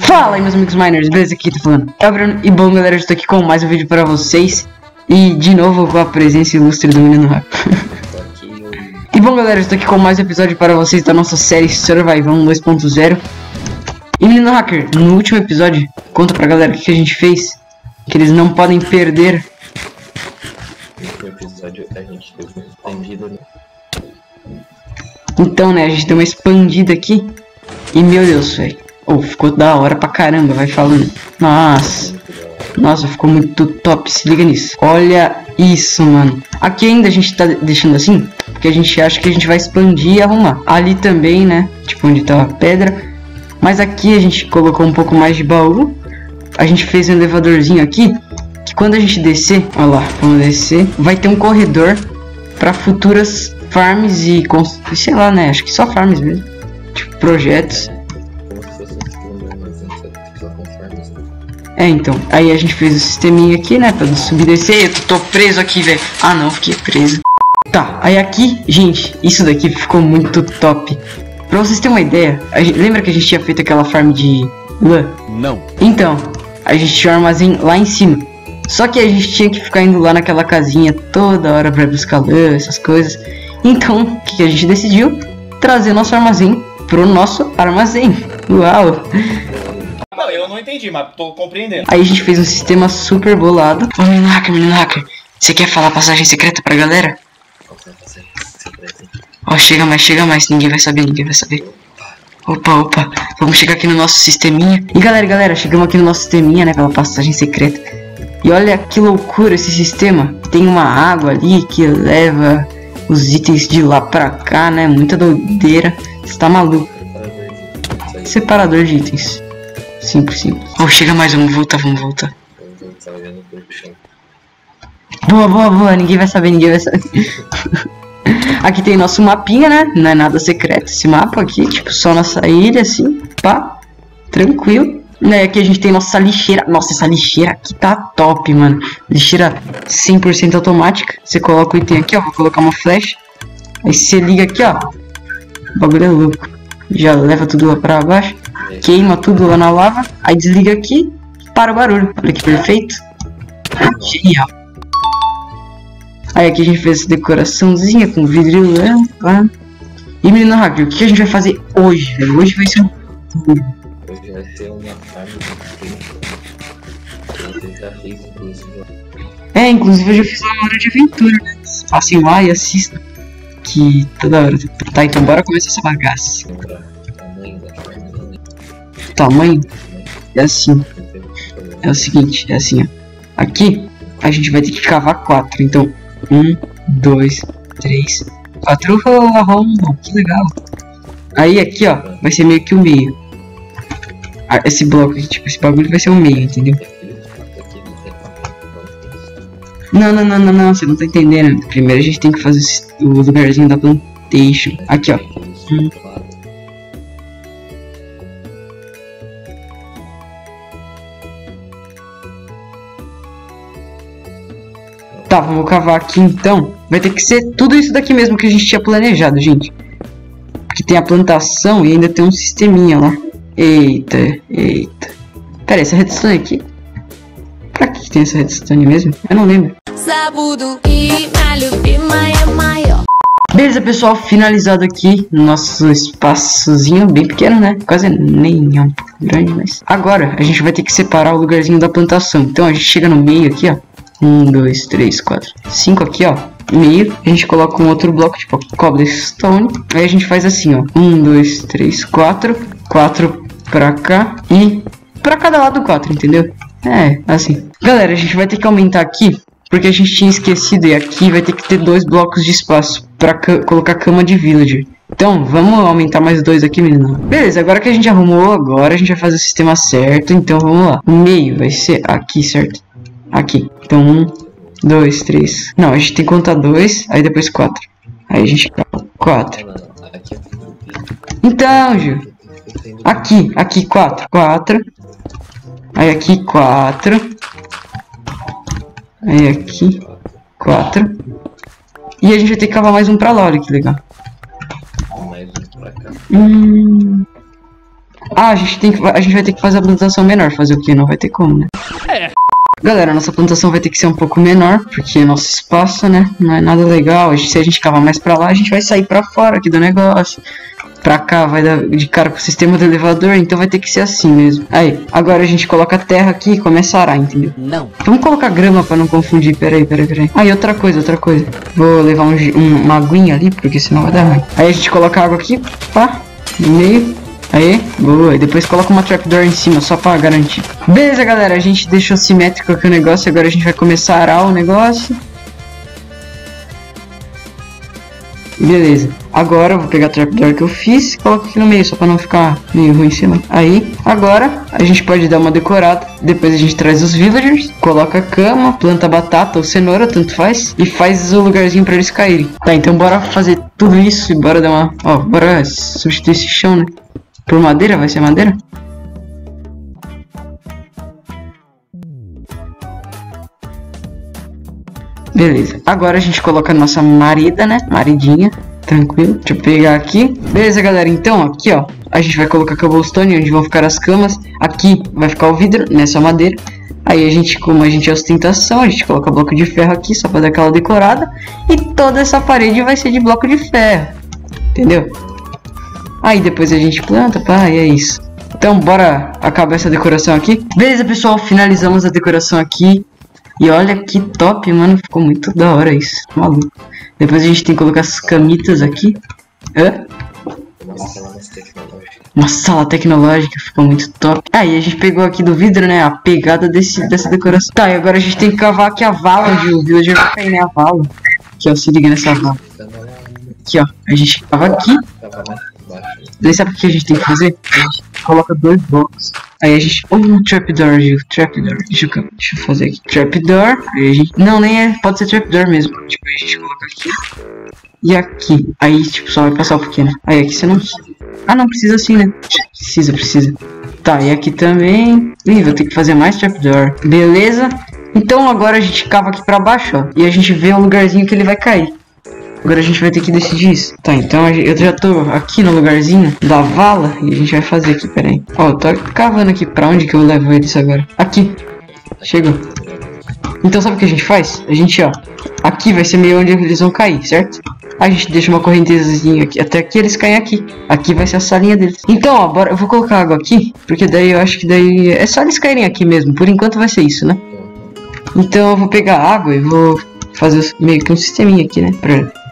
Fala aí meus amigos miners, beleza? Aqui tá falando é o Bruno E bom galera, eu estou aqui com mais um vídeo para vocês. E de novo com a presença ilustre do menino Hack E bom galera, eu estou aqui com mais um episódio para vocês da nossa série Survival 2.0 E menino Hacker, no último episódio, conta pra galera o que, a gente fez Que eles não podem perder. No episódio a gente deu uma expandida né? Então né, a gente deu uma expandida aqui. E meu Deus, velho Oh, ficou da hora pra caramba, vai falando. Nossa. Nossa, ficou muito top, se liga nisso. Olha isso, mano. Aqui ainda a gente tá deixando assim, porque a gente acha que a gente vai expandir e arrumar. Ali também, né? Tipo, onde tá a pedra. Mas aqui a gente colocou um pouco mais de baú. A gente fez um elevadorzinho aqui, que quando a gente descer, olha lá, vamos descer, vai ter um corredor para futuras farms e, sei lá, né? Acho que só farms mesmo. Tipo, projetos. É, então. Aí a gente fez o sisteminha aqui, né? Pra subir e descer. Eu tô preso aqui, velho. Ah, não, fiquei preso. Tá, aí aqui, gente, isso daqui ficou muito top. Pra vocês terem uma ideia, gente, lembra que a gente tinha feito aquela farm de lã? Não. Então, a gente tinha um armazém lá em cima. Só que a gente tinha que ficar indo lá naquela casinha toda hora pra buscar lã, essas coisas. Então, o que a gente decidiu? Trazer nosso armazém pro nosso armazém. Uau! Eu não entendi, mas tô compreendendo. Aí a gente fez um sistema super bolado. Ô, menino hacker, menino hacker, você quer falar passagem secreta pra galera? Ó, oh, chega mais, chega mais, ninguém vai saber, ninguém vai saber. Opa, opa, vamos chegar aqui no nosso sisteminha. E galera, galera, chegamos aqui no nosso sisteminha, né, pela passagem secreta. E olha que loucura esse sistema. Tem uma água ali que leva os itens de lá pra cá, né, muita doideira. Você tá maluco. Separador de itens. Simples, simples. Oh, chega mais, vamos voltar, vamos voltar. Boa, boa, boa, ninguém vai saber, ninguém vai saber. aqui tem nosso mapinha, né? Não é nada secreto esse mapa aqui, tipo, só nossa ilha, assim, pá, tranquilo. Né, aqui a gente tem nossa lixeira. Nossa, essa lixeira aqui tá top, mano. Lixeira 100% automática. Você coloca o item aqui, ó. Vou colocar uma flecha. Aí você liga aqui, ó. O bagulho é louco. Já leva tudo lá pra baixo queima tudo lá na lava, aí desliga aqui, para o barulho. Olha que perfeito. Genial. Aí aqui a gente fez essa decoraçãozinha com vidro e lâmpada. E menino hacker, o que a gente vai fazer hoje? Hoje vai ser um. Hoje vai ser uma farm Você já fez, inclusive. É, inclusive eu já fiz uma hora de aventura, né? Passem lá e assistam. Que toda hora. Tá, então bora começar essa bagaça tamanho é assim. É o seguinte, é assim, ó. Aqui a gente vai ter que cavar quatro. Então, um, dois, três, quatro. Oh, que legal. Aí aqui, ó, vai ser meio que o meio. Ah, esse bloco tipo, esse bagulho vai ser o meio, entendeu? Não, não, não, não, não, você não tá entendendo. Primeiro a gente tem que fazer o lugarzinho da plantation. Aqui, ó. Um, Tá, vamos cavar aqui então. Vai ter que ser tudo isso daqui mesmo que a gente tinha planejado, gente. Porque tem a plantação e ainda tem um sisteminha lá. Eita, eita. Pera aí, essa redstone aqui? Pra que tem essa redstone mesmo? Eu não lembro. Beleza, pessoal, finalizado aqui nosso espaçozinho bem pequeno, né? Quase nem é um pouco grande, mas... Agora, a gente vai ter que separar o lugarzinho da plantação. Então, a gente chega no meio aqui, ó. Um, dois, três, quatro, cinco aqui, ó. Meio. A gente coloca um outro bloco, tipo cobblestone. Aí a gente faz assim, ó. Um, dois, três, quatro. Quatro pra cá. E pra cada lado quatro, entendeu? É, assim. Galera, a gente vai ter que aumentar aqui. Porque a gente tinha esquecido. E aqui vai ter que ter dois blocos de espaço. Pra colocar cama de villager. Então, vamos aumentar mais dois aqui, menino. Beleza, agora que a gente arrumou, agora a gente vai fazer o sistema certo. Então, vamos lá. O meio vai ser aqui, certo? Aqui. Então, um, dois, três. Não, a gente tem que contar dois, aí depois quatro. Aí a gente quatro. Então, Gil. Aqui, aqui, quatro. Quatro. Aí aqui, quatro. Aí aqui, quatro. E a gente vai ter que cavar mais um pra lá, olha que legal. Mais um pra cá. Hum. Ah, a gente, tem que, a gente vai ter que fazer a plantação menor. Fazer o que? Não vai ter como, né? É. Galera, nossa plantação vai ter que ser um pouco menor, porque nosso espaço, né, não é nada legal. Se a gente cavar mais pra lá, a gente vai sair pra fora aqui do negócio. Pra cá vai dar de cara com o sistema do elevador, então vai ter que ser assim mesmo. Aí, agora a gente coloca a terra aqui e começa a arar, entendeu? Não. Vamos colocar grama pra não confundir. Peraí, peraí, peraí. Aí, outra coisa, outra coisa. Vou levar um, um, uma aguinha ali, porque senão vai dar ruim. Aí a gente coloca água aqui, pá, no meio. Aí, boa. E depois coloca uma trapdoor em cima, só pra garantir. Beleza, galera. A gente deixou simétrico aqui o negócio. Agora a gente vai começar a arar o negócio. Beleza. Agora eu vou pegar a trapdoor que eu fiz e coloco aqui no meio, só pra não ficar meio ruim em cima. Aí, agora a gente pode dar uma decorada. Depois a gente traz os villagers, coloca a cama, planta batata ou cenoura, tanto faz. E faz o lugarzinho pra eles caírem. Tá, então bora fazer tudo isso e bora dar uma... Ó, bora substituir esse chão, né? Por madeira? Vai ser madeira? Beleza. Agora a gente coloca a nossa marida, né? Maridinha. Tranquilo. Deixa eu pegar aqui. Beleza, galera. Então, aqui, ó. A gente vai colocar cobblestone, onde vão ficar as camas. Aqui vai ficar o vidro, nessa madeira. Aí a gente, como a gente é ostentação, a gente coloca bloco de ferro aqui, só pra dar aquela decorada. E toda essa parede vai ser de bloco de ferro. Entendeu? Aí depois a gente planta, pá, e é isso. Então, bora acabar essa decoração aqui. Beleza, pessoal, finalizamos a decoração aqui. E olha que top, mano. Ficou muito da hora isso. Maluco. Depois a gente tem que colocar as camitas aqui. Hã? Uma sala tecnológica. Uma sala tecnológica, ficou muito top. Aí ah, a gente pegou aqui do vidro, né? A pegada desse, dessa decoração. Tá, e agora a gente tem que cavar aqui a vala onde o villager vai cair, né? A vala. Aqui, ó, se liga nessa vala. Aqui, ó. A gente cava aqui. Baixo. Daí sabe o que a gente tem que fazer? A gente coloca dois blocos. Aí a gente. Oh, um trapdoor, Gil. Trapdoor. Deixa eu, deixa eu fazer aqui. Trapdoor. Aí a gente. Não, nem é. Pode ser trapdoor mesmo. Tipo, a gente coloca aqui. E aqui. Aí, tipo, só vai passar o pequeno. Aí aqui você não. Ah, não, precisa assim, né? Precisa, precisa. Tá, e aqui também. Ih, vou ter que fazer mais trapdoor. Beleza. Então agora a gente cava aqui pra baixo, ó. E a gente vê o lugarzinho que ele vai cair. Agora a gente vai ter que decidir isso. Tá, então eu já tô aqui no lugarzinho da vala e a gente vai fazer aqui, peraí. Ó, eu tô cavando aqui pra onde que eu levo eles agora. Aqui. Chegou. Então sabe o que a gente faz? A gente, ó, aqui vai ser meio onde eles vão cair, certo? A gente deixa uma correntezinha aqui, até que eles caem aqui. Aqui vai ser a salinha deles. Então, ó, bora, eu vou colocar água aqui, porque daí eu acho que daí é só eles caírem aqui mesmo. Por enquanto vai ser isso, né? Então eu vou pegar água e vou fazer meio que um sisteminha aqui, né? Pra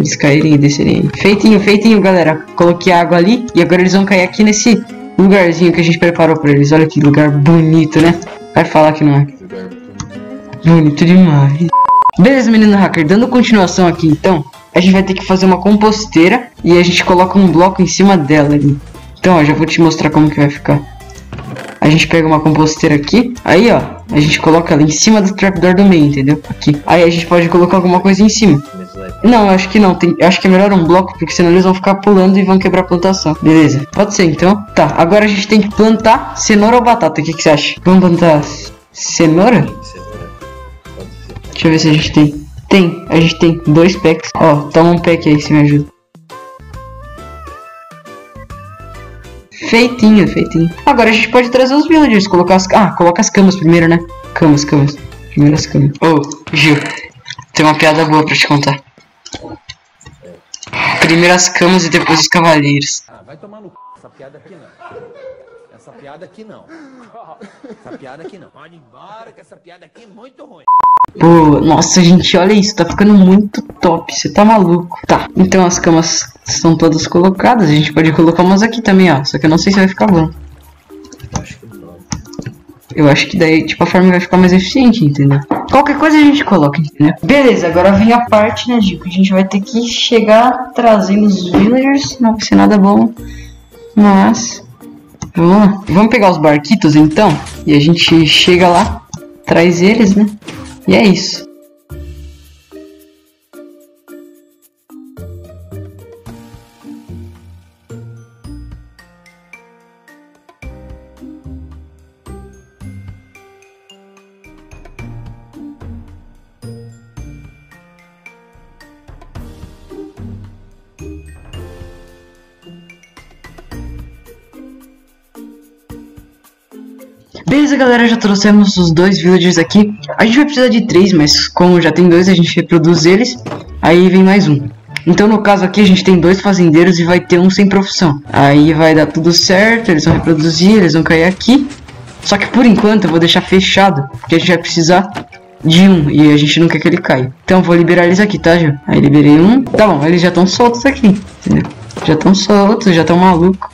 eles caírem e descerem. Feitinho, feitinho, galera. Coloquei água ali e agora eles vão cair aqui nesse lugarzinho que a gente preparou pra eles. Olha que lugar bonito, né? Vai falar que não é. Bonito demais. Beleza, menino hacker. Dando continuação aqui, então, a gente vai ter que fazer uma composteira e a gente coloca um bloco em cima dela ali. Então, ó, já vou te mostrar como que vai ficar. A gente pega uma composteira aqui, aí ó, a gente coloca ela em cima do trapdoor do meio, entendeu? Aqui. Aí a gente pode colocar alguma coisa em cima. Não, acho que não. Tem, acho que é melhor um bloco, porque senão eles vão ficar pulando e vão quebrar a plantação. Beleza. Pode ser então. Tá, agora a gente tem que plantar cenoura ou batata. O que, que você acha? Vamos plantar cenoura? Deixa eu ver se a gente tem. Tem, a gente tem dois packs. Ó, toma um pack aí se me ajuda. Feitinho, feitinho. Agora a gente pode trazer os villagers, colocar as. Ah, coloca as camas primeiro, né? Camas, camas. Primeiro as camas. Ô, oh, Gil, tem uma piada boa pra te contar. Primeiro as camas e depois os cavaleiros. Ah, vai tomar no c... Essa piada aqui não. Essa piada aqui não. Essa piada aqui não. Pode ir embora que essa piada aqui é muito ruim. Pô, nossa, gente, olha isso. Tá ficando muito top. Você tá maluco. Tá, então as camas estão todas colocadas. A gente pode colocar umas aqui também, ó. Só que eu não sei se vai ficar bom. Acho que não. Eu acho que daí, tipo, a forma vai ficar mais eficiente, entendeu? Qualquer coisa a gente coloca, entendeu? Beleza, agora vem a parte, né? Que a gente vai ter que chegar trazendo os villagers. Não vai ser nada bom. Mas. Vamos lá. Vamos pegar os barquitos então. E a gente chega lá, traz eles, né? E é isso. Beleza, galera, já trouxemos os dois villagers aqui. A gente vai precisar de três, mas como já tem dois, a gente reproduz eles. Aí vem mais um. Então, no caso aqui, a gente tem dois fazendeiros e vai ter um sem profissão. Aí vai dar tudo certo, eles vão reproduzir, eles vão cair aqui. Só que por enquanto eu vou deixar fechado, porque a gente vai precisar de um e a gente não quer que ele caia. Então vou liberar eles aqui, tá, Gil? Aí liberei um. Tá bom, eles já estão soltos aqui, entendeu? Já estão soltos, já estão malucos.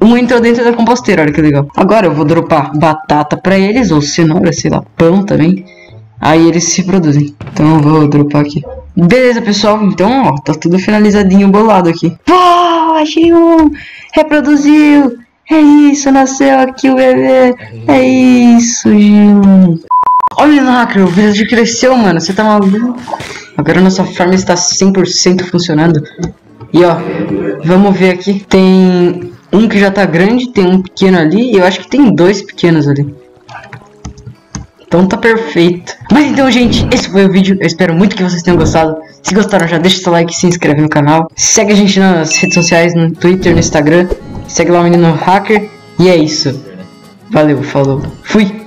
Um entrou dentro da composteira, olha que legal. Agora eu vou dropar batata pra eles, ou cenoura, sei lá, pão também. Aí eles se produzem. Então eu vou dropar aqui. Beleza, pessoal. Então, ó, tá tudo finalizadinho, bolado aqui. Uau, achei um! Reproduziu! É isso, nasceu aqui o bebê. É isso, Gil. Olha hacker, o village cresceu, mano. Você tá maluco? Agora nossa farm está 100% funcionando. E ó, vamos ver aqui. Tem um que já tá grande, tem um pequeno ali. E eu acho que tem dois pequenos ali. Então tá perfeito. Mas então, gente, esse foi o vídeo. Eu espero muito que vocês tenham gostado. Se gostaram, já deixa seu like, se inscreve no canal. Segue a gente nas redes sociais, no Twitter, no Instagram. Segue lá o menino hacker. E é isso. Valeu, falou. Fui.